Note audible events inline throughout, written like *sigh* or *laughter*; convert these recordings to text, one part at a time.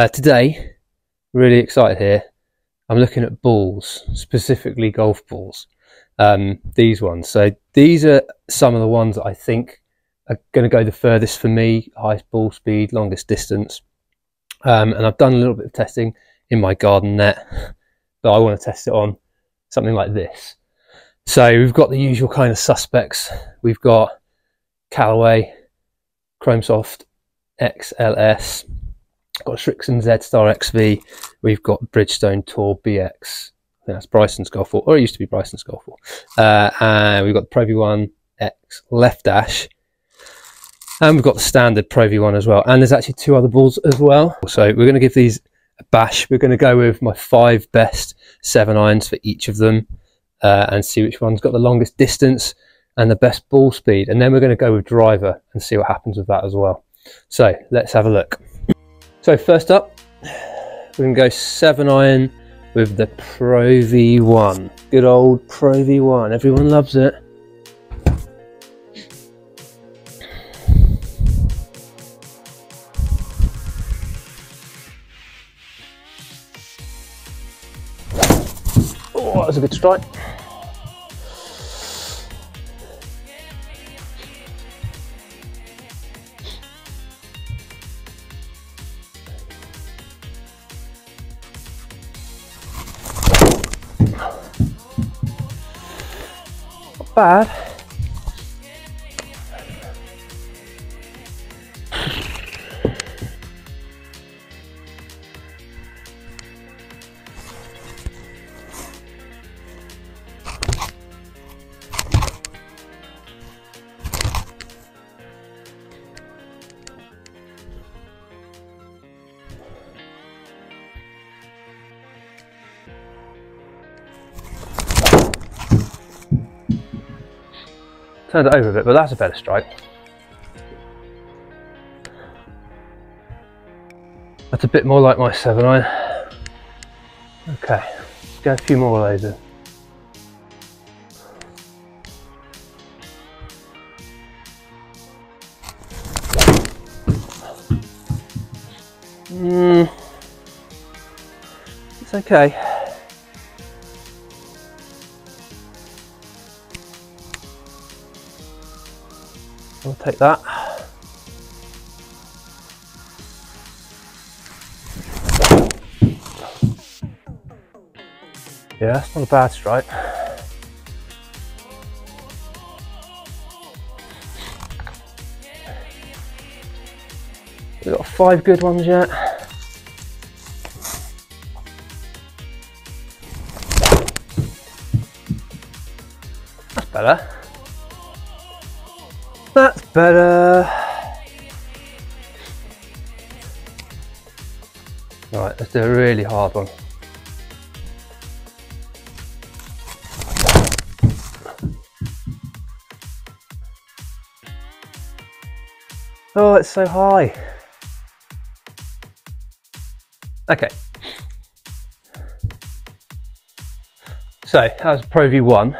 Uh, today, really excited here. I'm looking at balls, specifically golf balls. Um, these ones. So these are some of the ones that I think are going to go the furthest for me, highest ball speed, longest distance. Um, and I've done a little bit of testing in my garden net, *laughs* but I want to test it on something like this. So we've got the usual kind of suspects. We've got Callaway, Chromesoft XLS, got Srixon Z Star XV, we've got Bridgestone Tour BX. That's Bryson's golf ball, or it used to be Bryson's golf ball. Uh, and we've got the Pro V1 X Left Dash, and we've got the standard Pro V1 as well. And there's actually two other balls as well. So we're going to give these a bash. We're going to go with my five best seven irons for each of them uh, and see which one's got the longest distance and the best ball speed. And then we're going to go with driver and see what happens with that as well. So let's have a look. So first up, we're going to go seven iron with the Pro V1. Good old Pro V1. Everyone loves it. Oh, that was a good strike. Bad. Turned it over a bit, but that's a better strike. That's a bit more like my 7 iron. Okay, let's go a few more of those in. Mm, it's okay. Take that. Yeah, that's not a bad strike. We've got five good ones yet. That's uh, better. Right, let's do a really hard one. Oh, it's so high. Okay. So, that was Pro V1.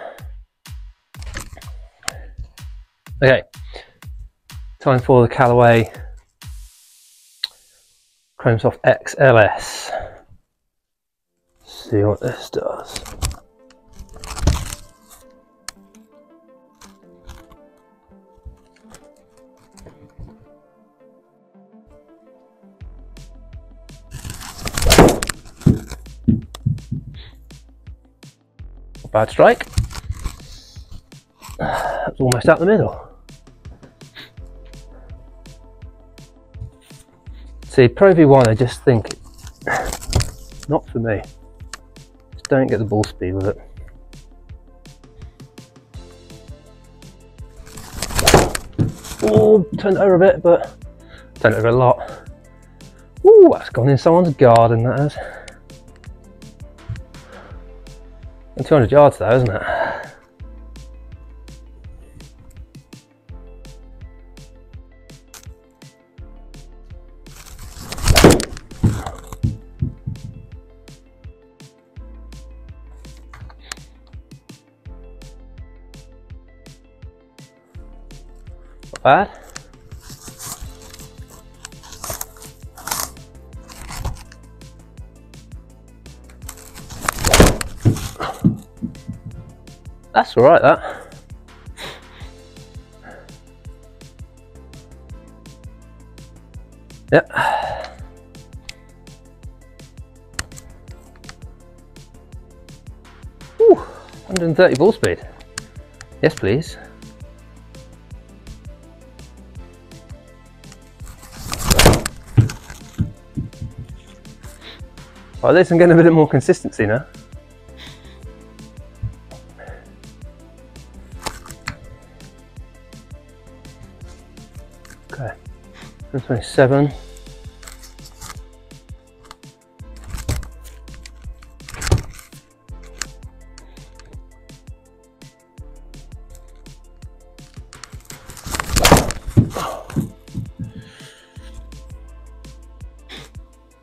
Okay, time for the Callaway Chromesoft XLS. See what this does. Bad strike. *sighs* That's almost out the middle. See, Pro V1, I just think, not for me. Just don't get the ball speed with it. Oh, turned it over a bit, but turned it over a lot. Ooh, that's gone in someone's garden, that is. And 200 yards though, isn't it? That's all right, that. Yep. Ooh, 130 ball speed. Yes, please. Right, this I'm getting a bit more consistency now. Okay, 27.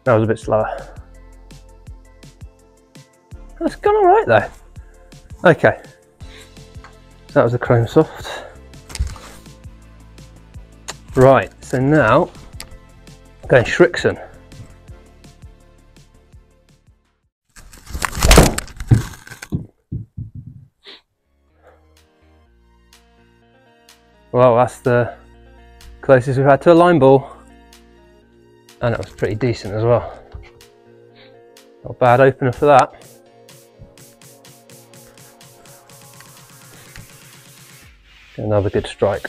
That was a bit slower. Though. Okay, so that was the Chrome Soft. Right, so now going Srixon. Well, that's the closest we've had to a line ball. And it was pretty decent as well. Not bad opener for that. Another good strike.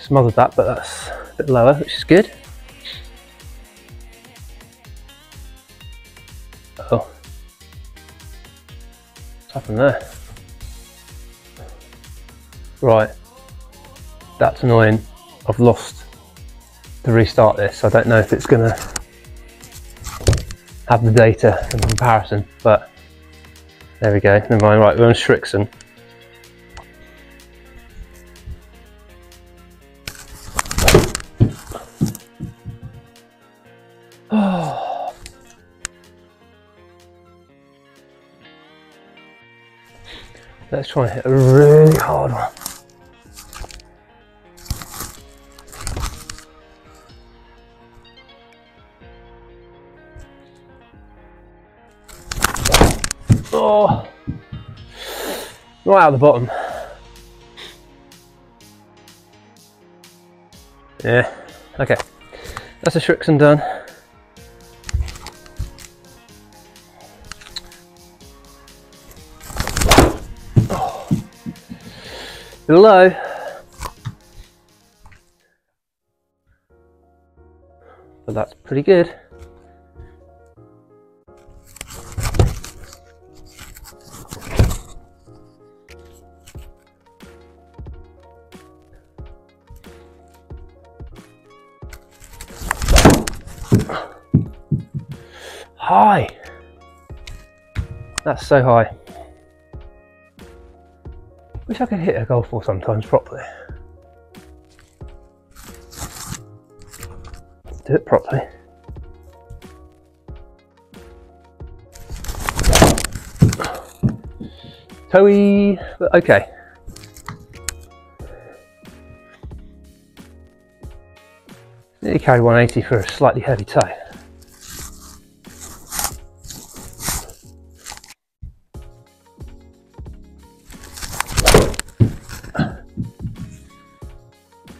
Smothered that, but that's a bit lower, which is good. Oh, what's happened there? Right, that's annoying. I've lost to restart this. I don't know if it's gonna have the data in comparison, but there we go, never mind. Right, we're on Srixon. Oh. *sighs* Let's try and hit a really hard one. Right out the bottom. Yeah, okay. That's a Srixon done. Oh. Low. But that's pretty good. High. That's so high. Wish I could hit a golf ball sometimes properly. Do it properly. Toey, but okay. Nearly carried 180 for a slightly heavy toe.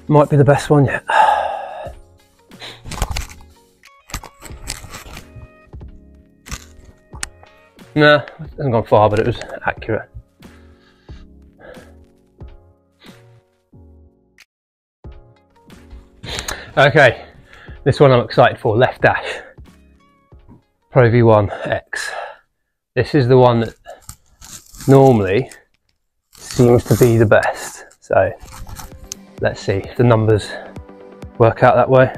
Might be the best one yet. *sighs* nah, it hasn't gone far, but it was accurate. Okay, this one I'm excited for, Left Dash Pro V1 X. This is the one that normally seems to be the best. So let's see if the numbers work out that way.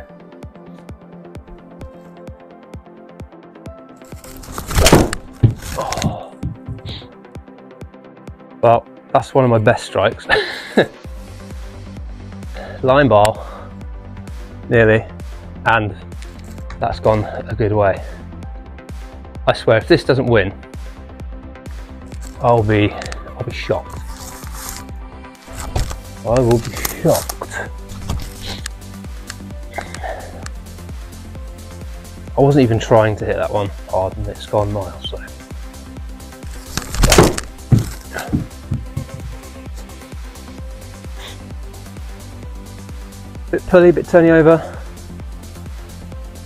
Oh. Well, that's one of my best strikes. *laughs* Line ball, nearly, and that's gone a good way. I swear, if this doesn't win, I'll be, I'll be shocked. I will be shocked. I wasn't even trying to hit that one hard and it's gone miles. So. Bit pulley, bit turny over,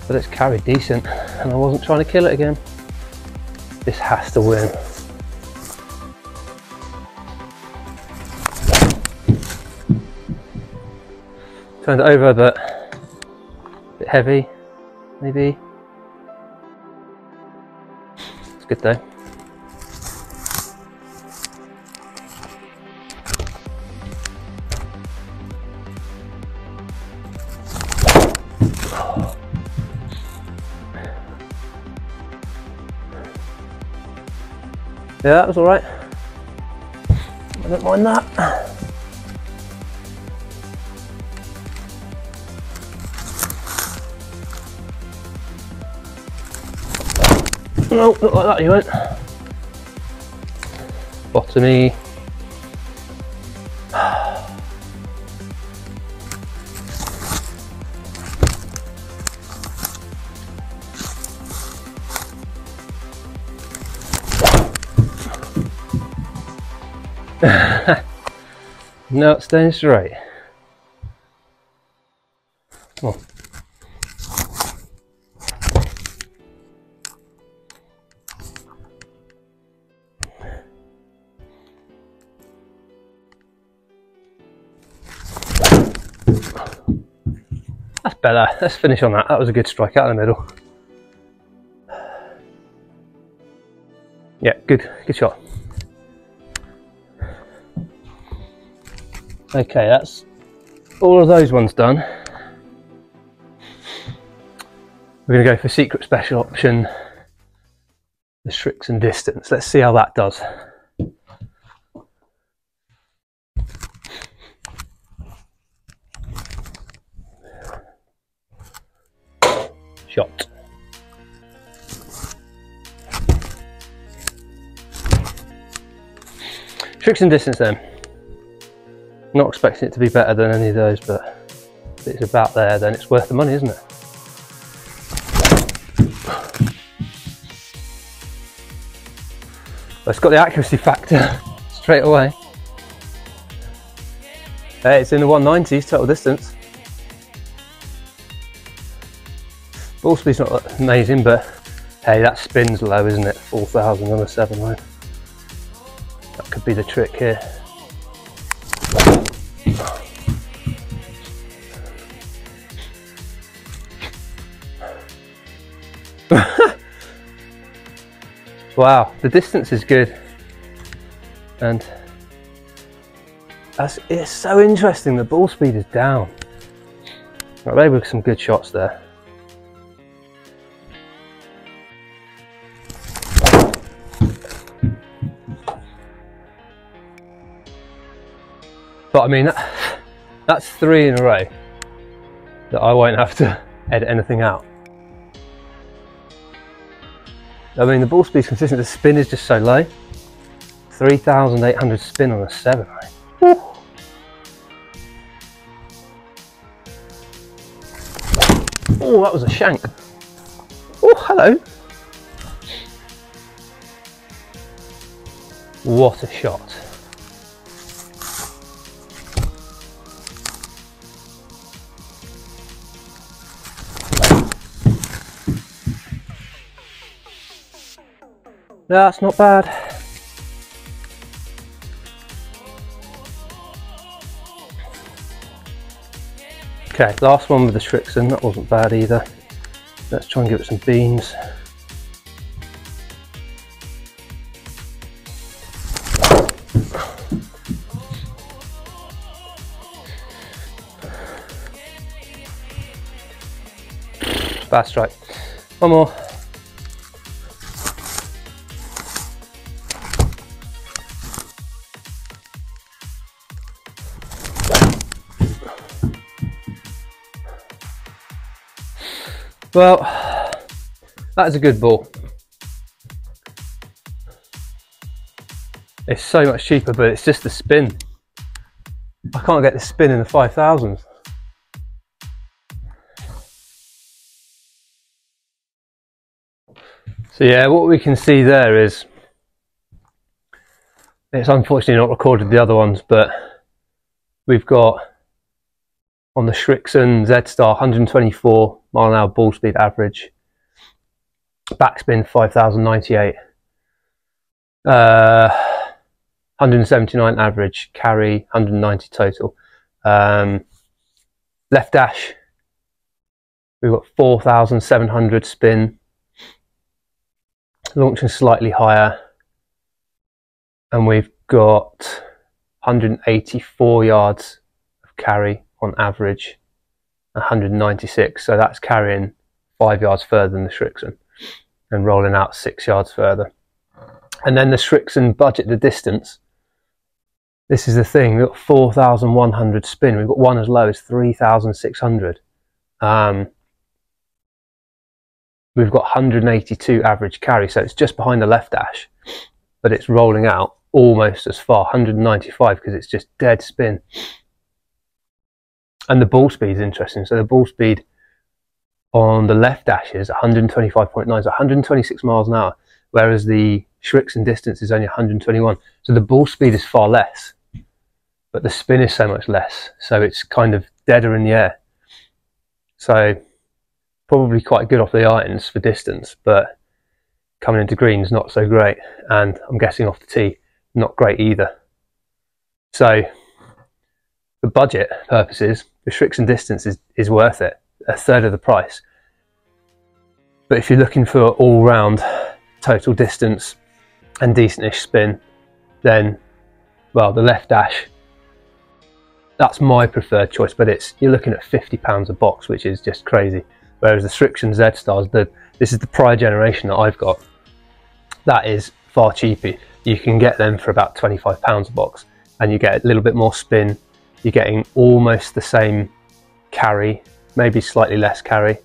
but it's carried decent and I wasn't trying to kill it again. This has to win. Turned it over, but a bit heavy, maybe. It's good though. Yeah, that was all right. I don't mind that. No, not like that you won't. Bottomy. no, it's staying straight. Come on. That's better. Let's finish on that. That was a good strike out in the middle. Yeah, good, good shot. Okay, that's all of those ones done. We're going to go for secret special option, the Srixon distance. Let's see how that does. Shot. Srixon distance then. Not expecting it to be better than any of those, but if it's about there, then it's worth the money, isn't it? Well, it's got the accuracy factor *laughs* straight away. Hey, it's in the 190s total distance. Ball speed's not amazing, but hey, that spin's low, isn't it? 4,000 on a 7 line. That could be the trick here. *laughs* wow, the distance is good. And that's, it's so interesting, the ball speed is down. Right, there were some good shots there. But I mean, that, that's three in a row that I won't have to edit anything out. I mean, the ball speed's consistent, the spin is just so low. 3,800 spin on a 7 right? Oh, that was a shank. Oh, hello. What a shot. That's not bad. Okay, last one with the Srixon, that wasn't bad either. Let's try and give it some beans. Fast strike. One more. Well, that is a good ball. It's so much cheaper, but it's just the spin. I can't get the spin in the 5000s. So yeah, what we can see there is, it's unfortunately not recorded the other ones, but we've got on the Srixon Z-Star 124 mile an hour ball speed average, backspin 5098, uh, 179 average, carry 190 total. Um, left dash, we've got 4,700 spin, launching slightly higher, and we've got 184 yards of carry on average, 196. So that's carrying five yards further than the Srixon and rolling out six yards further. And then the Srixon budget the distance. This is the thing, we've got 4,100 spin. We've got one as low as 3,600. Um, we've got 182 average carry, so it's just behind the left dash, but it's rolling out almost as far, 195, because it's just dead spin. And the ball speed is interesting. So the ball speed on the left dash is 125.9, so 126 miles an hour, whereas the Srixon distance is only 121. So the ball speed is far less, but the spin is so much less. So it's kind of deader in the air. So probably quite good off the irons for distance, but coming into greens not so great. And I'm guessing off the tee, not great either. So for budget purposes, the Srixon distance is, is worth it, a third of the price. But if you're looking for all round total distance and decentish spin, then, well, the left dash, that's my preferred choice, but it's you're looking at £50 a box, which is just crazy. Whereas the Srixon Z Stars, the, this is the prior generation that I've got, that is far cheaper. You can get them for about £25 a box and you get a little bit more spin, you're getting almost the same carry, maybe slightly less carry,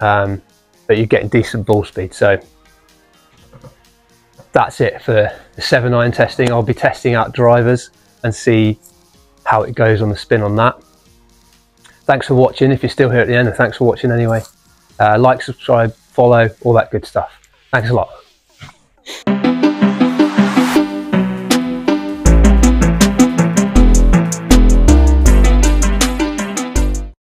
um, but you're getting decent ball speed. So that's it for the 7 iron testing. I'll be testing out drivers and see how it goes on the spin on that. Thanks for watching if you're still here at the end thanks for watching anyway. Uh, like, subscribe, follow, all that good stuff. Thanks a lot.